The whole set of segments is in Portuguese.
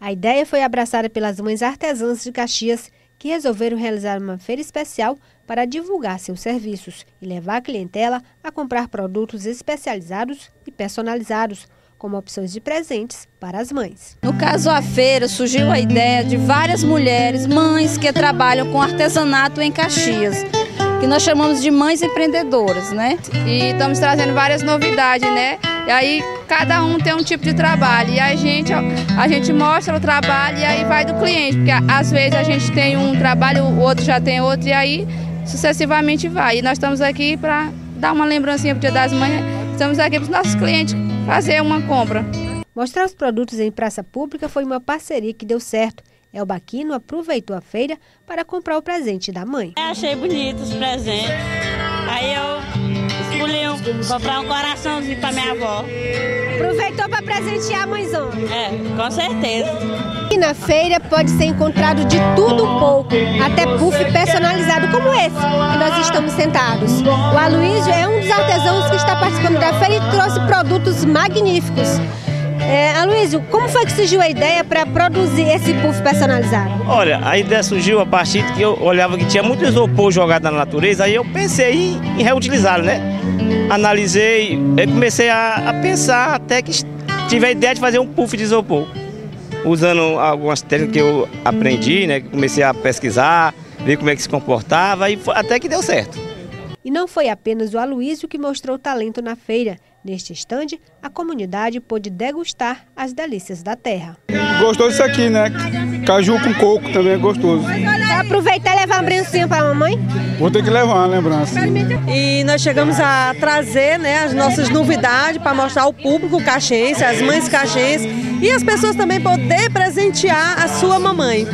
A ideia foi abraçada pelas mães artesãs de Caxias, que resolveram realizar uma feira especial para divulgar seus serviços e levar a clientela a comprar produtos especializados e personalizados, como opções de presentes para as mães. No caso a feira, surgiu a ideia de várias mulheres, mães que trabalham com artesanato em Caxias que nós chamamos de mães empreendedoras, né? E estamos trazendo várias novidades, né? E aí cada um tem um tipo de trabalho e a gente a gente mostra o trabalho e aí vai do cliente, porque às vezes a gente tem um trabalho, o outro já tem outro e aí sucessivamente vai. E nós estamos aqui para dar uma lembrancinha para o Dia das Mães, estamos aqui para os nossos clientes fazer uma compra. Mostrar os produtos em praça pública foi uma parceria que deu certo El Baquino aproveitou a feira para comprar o presente da mãe. Eu achei bonito os presentes. Aí eu comprar um coraçãozinho para minha avó. Aproveitou para presentear a mãezona? É, com certeza. E na feira pode ser encontrado de tudo um pouco, até puff personalizado como esse que nós estamos sentados. O Aloysio é um dos artesãos que está participando da feira e trouxe produtos magníficos. É, Aloysio, como foi que surgiu a ideia para produzir esse puff personalizado? Olha, a ideia surgiu a partir de que eu olhava que tinha muito isopor jogado na natureza, aí eu pensei em, em reutilizá-lo, né? Analisei, comecei a, a, pensar até que tive a ideia de fazer um puff de isopor. Usando algumas técnicas que eu aprendi, né? Comecei a pesquisar, ver como é que se comportava e até que deu certo. E não foi apenas o Aloísio que mostrou talento na feira. Neste estande, a comunidade pôde degustar as delícias da terra. Gostou disso aqui, né? Caju com coco também é gostoso. Vai aproveitar e levar uma lembrancinha para a mamãe? Vou ter que levar uma lembrança. E nós chegamos a trazer né, as nossas novidades para mostrar ao público caxense, as mães caxenses e as pessoas também poder presentear a sua mamãe.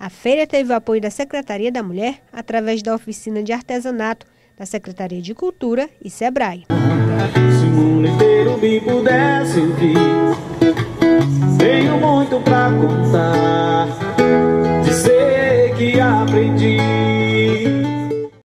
A feira teve o apoio da Secretaria da Mulher através da oficina de artesanato da Secretaria de Cultura e SEBRAE. Se o mundo inteiro me pudesse ouvir, tenho muito contar.